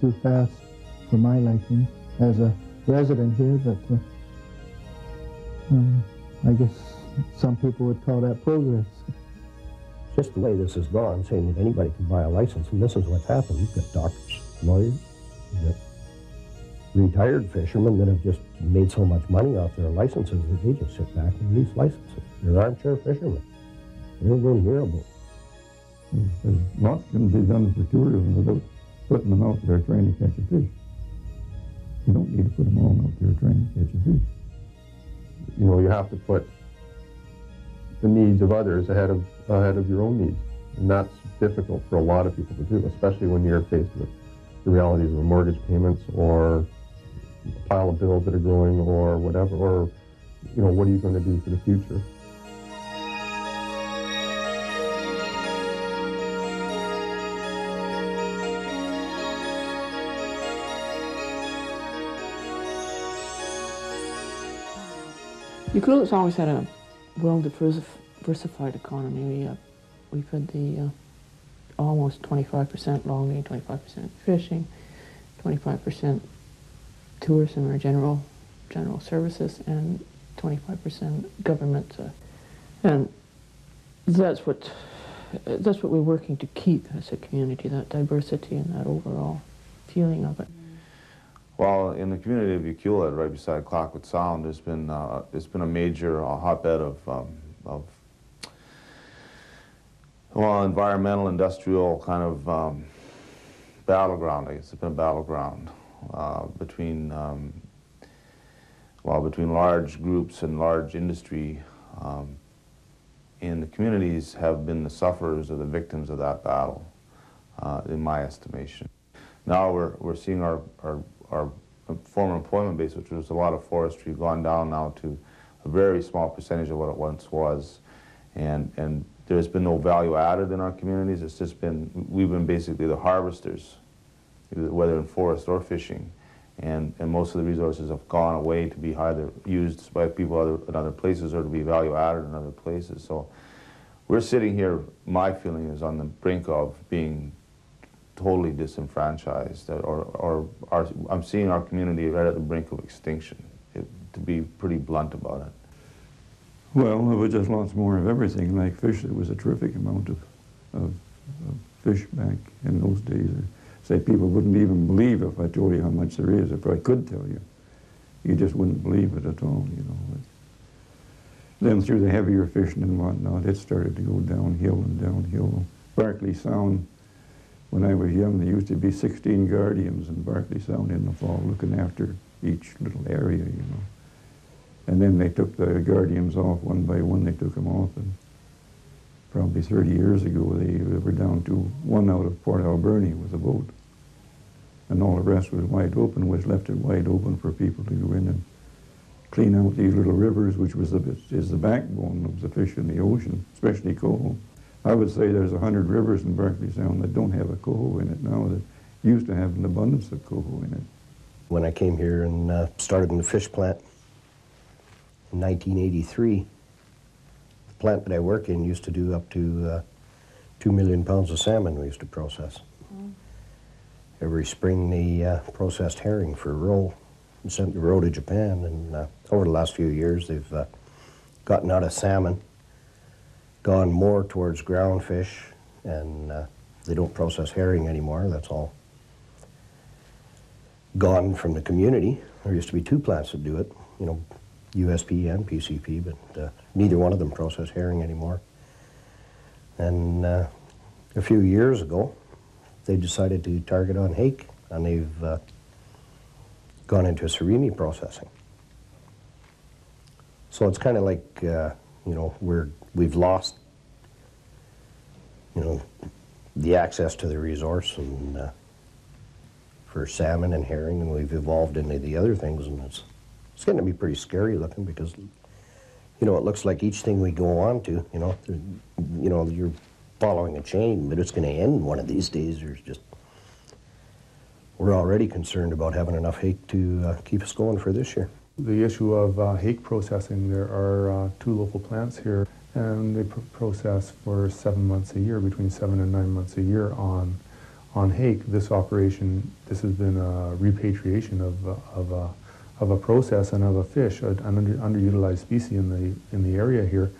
perhaps it's changing too fast for my liking as a resident here, but uh, um, I guess some people would call that progress. Just the way this has gone, saying that anybody can buy a license, and this is what's happened. You've got doctors, lawyers, you've got retired fishermen that have just made so much money off their licenses that they just sit back and lease licenses. They're armchair fishermen. They don't even. There's, there's lots can be done for tourism without putting them out there trying to catch a fish. You don't need to put them all out there trying to catch a fish. You know, you have to put the needs of others ahead of ahead of your own needs, and that's difficult for a lot of people to do, especially when you're faced with the realities of mortgage payments or a pile of bills that are growing or whatever, or you know, what are you going to do for the future? Ucluelet's always had a well diversified economy. We, uh, we've had the uh, almost 25% logging, 25% fishing, 25% tourism or general general services, and 25% government. Uh, and that's what that's what we're working to keep as a community, that diversity and that overall feeling of it. Well, in the community of Ucluelet, right beside Clayoquot Sound, there's been uh, it's been a major uh, hotbed of um, of well, environmental, industrial kind of um, battleground. I guess it's been a battleground uh, between um, well between large groups and large industry. Um, and the communities have been the sufferers or the victims of that battle, uh, in my estimation. Now we're we're seeing our our our uh, former employment base, which was a lot of forestry, gone down now to a very small percentage of what it once was. And, and there's been no value added in our communities. It's just been, we've been basically the harvesters, whether in forest or fishing. And, and most of the resources have gone away to be either used by people other, in other places or to be value added in other places. So we're sitting here, my feeling is on the brink of being totally disenfranchised, or, or our, I'm seeing our community right at the brink of extinction, it, to be pretty blunt about it. Well, there was just lots more of everything, like fish. There was a terrific amount of, of, of fish back in those days. Say people wouldn't even believe if I told you how much there is. If I could tell you, you just wouldn't believe it at all, you know. Then through the heavier fishing and whatnot, it started to go downhill and downhill. Barkley Sound when I was young, there used to be 16 guardians in Barkley Sound in the fall looking after each little area, you know. And then they took the guardians off one by one, they took them off. And probably 30 years ago, they were down to one out of Port Alberni with a boat. And all the rest was wide open, was left it wide open for people to go in and clean out these little rivers, which was the, is the backbone of the fish in the ocean, especially coho. I would say there's a hundred rivers in Barkley Sound that don't have a coho in it now that used to have an abundance of coho in it. When I came here and uh, started in the fish plant in 1983, the plant that I work in used to do up to uh, two million pounds of salmon we used to process. Mm. Every spring they uh, processed herring for roe and sent the roe to Japan and uh, over the last few years they've uh, gotten out of salmon gone more towards ground fish, and uh, they don't process herring anymore. That's all gone from the community. There used to be two plants that do it, you know, USP and PCP, but uh, neither one of them process herring anymore. And uh, a few years ago, they decided to target on hake, and they've uh, gone into surimi processing. So it's kind of like, uh, you know, we're we've lost, you know, the access to the resource and uh, for salmon and herring, and we've evolved into the other things, and it's it's getting to be pretty scary looking because, you know, it looks like each thing we go on to, you know, you know, you're following a chain, but it's going to end one of these days. There's just we're already concerned about having enough hake to uh, keep us going for this year. The issue of uh, hake processing, there are uh, two local plants here and they pr process for seven months a year, between seven and nine months a year on, on hake, this operation, this has been a repatriation of, a- of a, of a process and of a fish, an under- underutilized species in the, in the area here,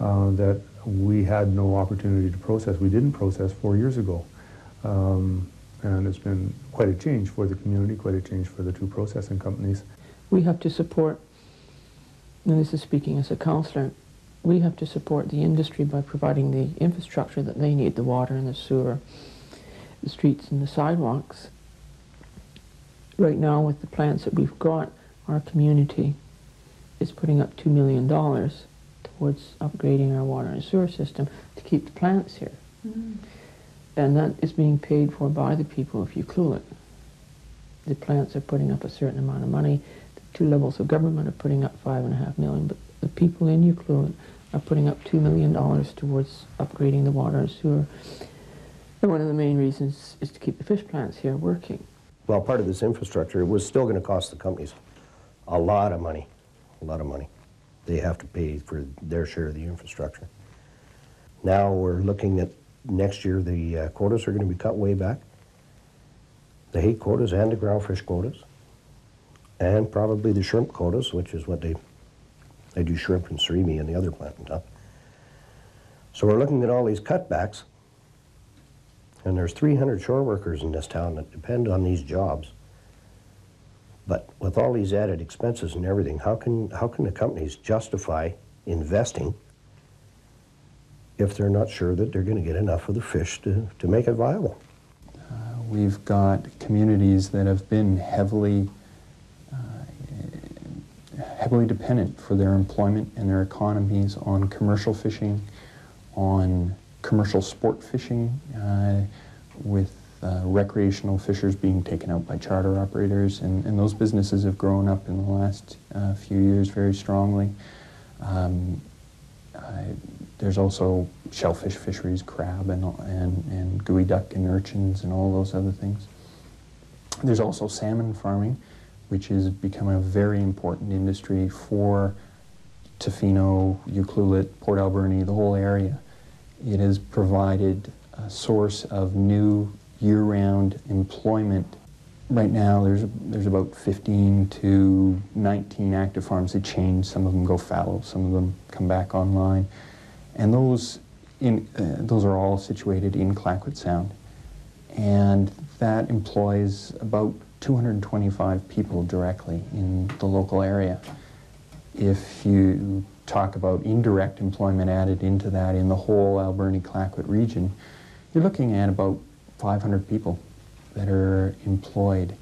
uh, that we had no opportunity to process. We didn't process four years ago. Um, and it's been quite a change for the community, quite a change for the two processing companies. We have to support, and this is speaking as a councilor, we have to support the industry by providing the infrastructure that they need, the water and the sewer, the streets and the sidewalks. Right now, with the plans that we've got, our community is putting up $2 million towards upgrading our water and sewer system to keep the plants here. Mm. And that is being paid for by the people of Ucluelet. The plants are putting up a certain amount of money. Two levels of government are putting up five and a half million, but the people in Ucluelet are putting up two million dollars towards upgrading the water and sewer. And one of the main reasons is to keep the fish plants here working. Well, part of this infrastructure was still going to cost the companies a lot of money, a lot of money. They have to pay for their share of the infrastructure. Now we're looking at next year, the uh, quotas are going to be cut way back. The hake quotas and the groundfish quotas, and probably the shrimp quotas, which is what they, they do shrimp and surimi and the other plant in town. So we're looking at all these cutbacks, and there's 300 shore workers in this town that depend on these jobs. But with all these added expenses and everything, how can, how can the companies justify investing if they're not sure that they're going to get enough of the fish to, to make it viable? Uh, We've got communities that have been heavily, heavily dependent for their employment and their economies on commercial fishing, on commercial sport fishing, uh, with uh, recreational fishers being taken out by charter operators, and, and those businesses have grown up in the last uh, few years very strongly. Um, there's also shellfish fisheries, crab and, and, and geoduck and urchins and all those other things. There's also salmon farming, which has become a very important industry for Tofino, Ucluelet, Port Alberni, the whole area. It has provided a source of new year-round employment. Right now, there's, there's about 15 to 19 active farms that change. Some of them go fallow, some of them come back online. And those, in, uh, those are all situated in Clayoquot Sound. And that employs about 225 people directly in the local area. If you talk about indirect employment added into that in the whole Alberni Clayoquot region, you're looking at about 500 people that are employed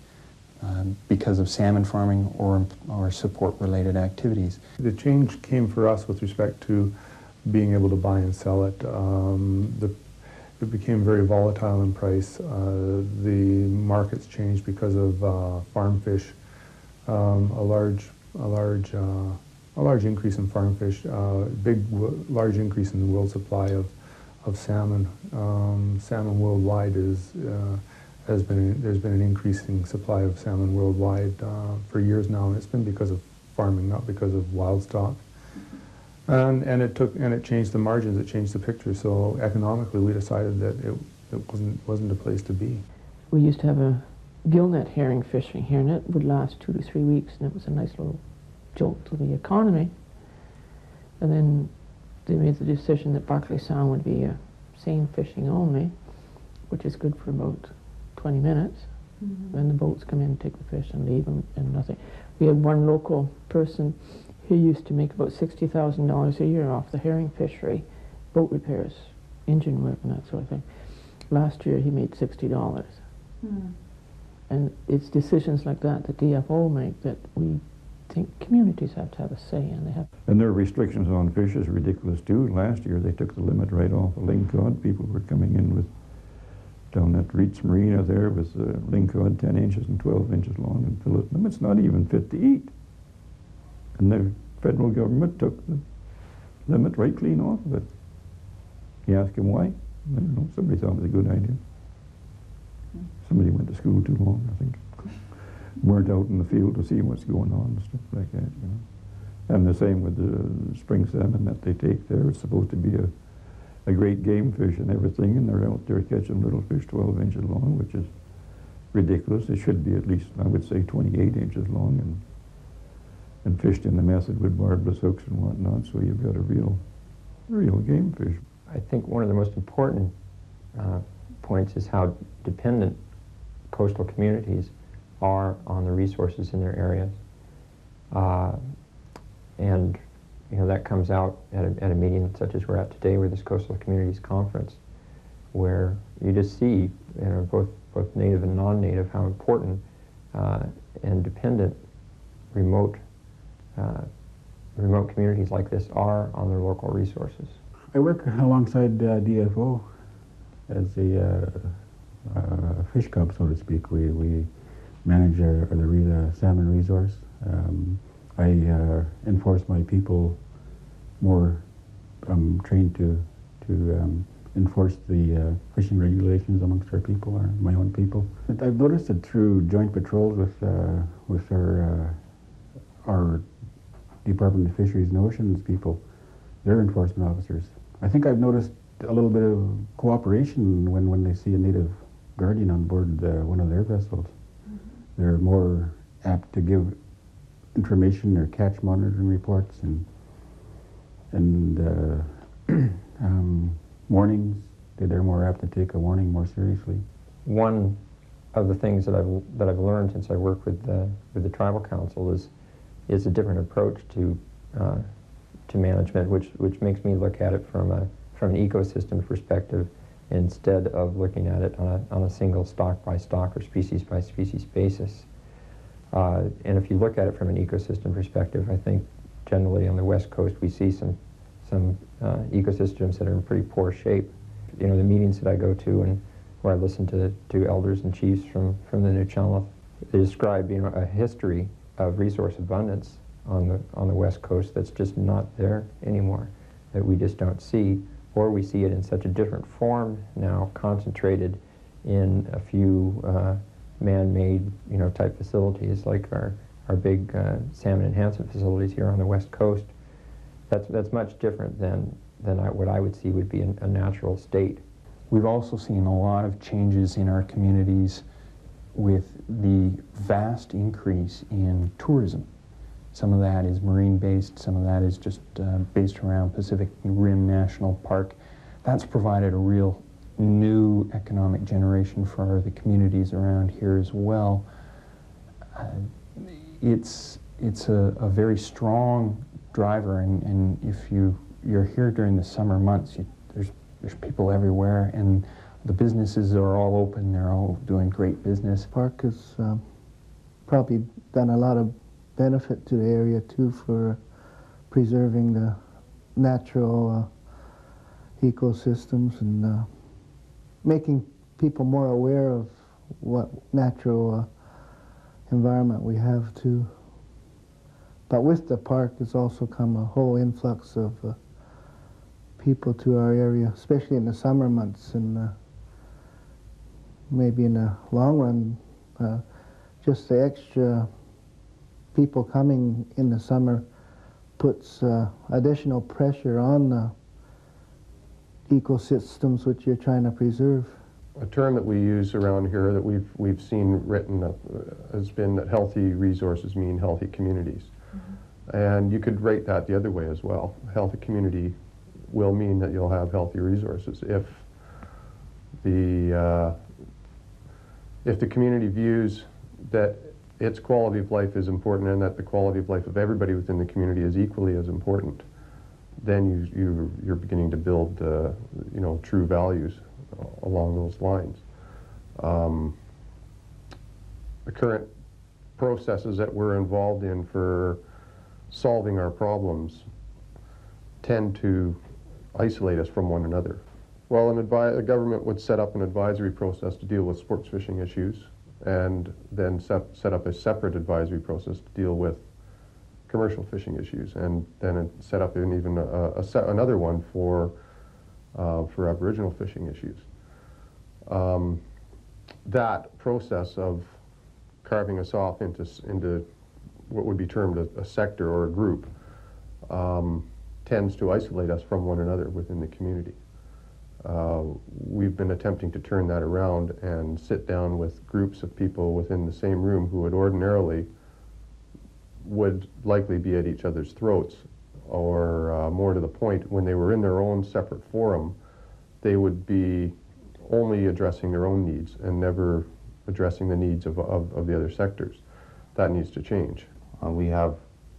um, because of salmon farming or, or support-related activities. The change came for us with respect to being able to buy and sell it. Um, the, it became very volatile in price. Uh, the markets changed because of uh, farm fish. Um, a large, a large, uh, a large increase in farm fish. Uh, big, large increase in the world supply of, of salmon. Um, salmon worldwide is uh, has been there's been an increasing supply of salmon worldwide uh, for years now, and it's been because of farming, not because of wild stock. And, and it took and it changed the margins, it changed the picture. So economically, we decided that it, it wasn't wasn't a place to be. We used to have a gillnet herring fishing here, and it would last two to three weeks, and it was a nice little jolt to the economy. And then they made the decision that Barkley Sound would be uh, a seine fishing only, which is good for about 20 minutes. Mm-hmm. Then the boats come in take the fish and leave them and nothing. We had one local person who used to make about $60,000 a year off the herring fishery, boat repairs, engine work and that sort of thing. Last year he made $60. And it's decisions like that that DFO make that we think communities have to have a say in. They have And their restrictions on fish is ridiculous too. Last year, they took the limit right off of lingcod. People were coming in with, down at Reeds Marina there with uh, lingcod 10 inches and 12 inches long and fillet It's not even fit to eat. And the federal government took the limit right clean off of it. You ask him why? I don't know. Somebody thought it was a good idea. Somebody went to school too long, I think. Weren't out in the field to see what's going on and stuff like that, you know. And the same with the spring salmon that they take there. It's supposed to be a a great game fish and everything, and they're out there catching little fish 12 inches long, which is ridiculous. It should be at least, I would say, 28 inches long, and and fished in the method with barbless hooks and whatnot. So you've got a real, real game fish. I think one of the most important uh, points is how dependent coastal communities are on the resources in their areas. Uh, and you know that comes out at a, at a meeting such as we're at today with this Coastal Communities Conference, where you just see you know, both, both native and non-native how important uh, and dependent remote, uh, remote communities like this are on their local resources. I work alongside uh, DFO as a uh, uh, fish cub, so to speak. We, we manage our, the re- uh, salmon resource. Um, I uh, enforce my people more I'm trained to, to um, enforce the uh, fishing regulations amongst our people, our, my own people. And I've noticed it through joint patrols with, uh, with our, uh, our Department of Fisheries and Oceans people. They're enforcement officers. I think I've noticed a little bit of cooperation when, when they see a native guardian on board uh, one of their vessels. They're more apt to give information or catch monitoring reports and and uh, um, warnings. They're more apt to take a warning more seriously. One of the things that I've that I've learned since I worked with the with the tribal council is is a different approach to uh, to management, which which makes me look at it from a from an ecosystem perspective instead of looking at it on a, on a single stock by stock or species by species basis. Uh, and if you look at it from an ecosystem perspective, I think generally on the west coast we see some some uh, ecosystems that are in pretty poor shape. You know, the meetings that I go to and where I listen to, to elders and chiefs from, from the Nuu-chah-nulth, they describe you know, a history of resource abundance on the, on the west coast that's just not there anymore, that we just don't see, or we see it in such a different form now, concentrated in a few uh, man-made you know, type facilities like our, our big uh, salmon enhancement facilities here on the west coast. That's, that's much different than, than I, what I would see would be a, a natural state. We've also seen a lot of changes in our communities with the vast increase in tourism. Some of that is marine based, some of that is just uh, based around Pacific Rim National Park. That's provided a real new economic generation for the communities around here as well. Uh, it's it's a, a, very strong driver, and, and if you you're here during the summer months, you, there's there's people everywhere, and the businesses are all open. They're all doing great business. Park has um, probably done a lot of benefit to the area too for preserving the natural uh, ecosystems and uh, making people more aware of what natural uh, environment we have too. But with the park has also come a whole influx of uh, people to our area, especially in the summer months, and uh, maybe in the long run, uh, just the extra people coming in the summer puts uh, additional pressure on the ecosystems which you're trying to preserve. A term that we use around here that we've, we've seen written uh, has been that healthy resources mean healthy communities. Mm-hmm. And you could rate that the other way as well. A healthy community will mean that you'll have healthy resources. If the, uh, if the community views that its quality of life is important and that the quality of life of everybody within the community is equally as important, then you, you, you're beginning to build, uh, you know, true values along those lines. Um, the current processes that we're involved in for solving our problems tend to isolate us from one another. Well, an advi- the government would set up an advisory process to deal with sports fishing issues and then set, set up a separate advisory process to deal with commercial fishing issues, and then set up an even a, a set, another one for uh, for Aboriginal fishing issues. Um, that process of carving us off into into what would be termed a, a sector or a group um, tends to isolate us from one another within the community. Uh, We've been attempting to turn that around and sit down with groups of people within the same room who would ordinarily would likely be at each other's throats, or uh, more to the point, when they were in their own separate forum, they would be only addressing their own needs and never addressing the needs of, of, of the other sectors. That needs to change. Uh, we have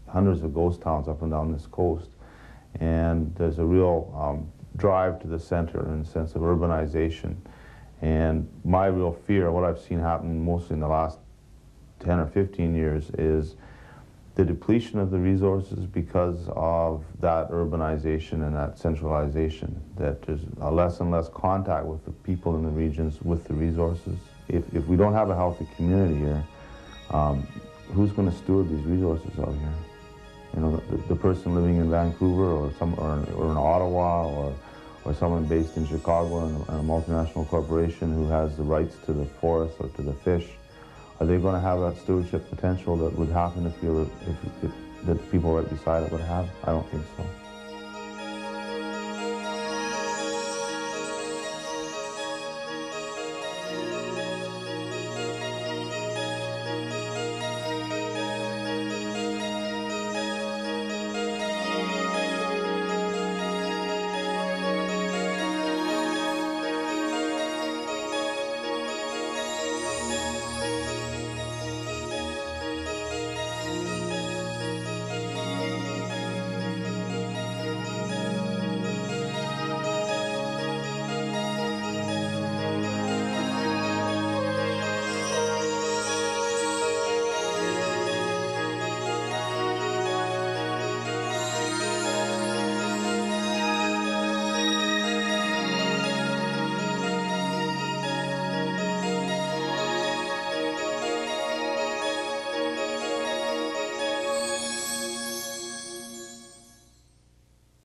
hundreds of ghost towns up and down this coast, and there's a real um, drive to the center in the sense of urbanization. And my real fear, what I've seen happen mostly in the last 10 or 15 years, is the depletion of the resources because of that urbanization and that centralization, that there's a less and less contact with the people in the regions with the resources. If, if we don't have a healthy community here, um, who's going to steward these resources out here? You know, the, the person living in Vancouver or some or, in- or in Ottawa or or someone based in Chicago and a, multinational corporation who has the rights to the forest or to the fish, are they going to have that stewardship potential that would happen if you're if, if that the people right beside it would have? I don't think so.